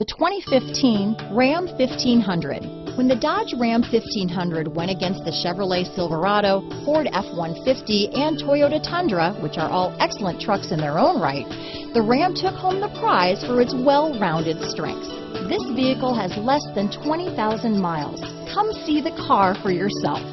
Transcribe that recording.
The 2015 Ram 1500. When the Dodge Ram 1500 went against the Chevrolet Silverado, Ford F-150, and Toyota Tundra, which are all excellent trucks in their own right, the Ram took home the prize for its well-rounded strengths. This vehicle has less than 20,000 miles. Come see the car for yourself.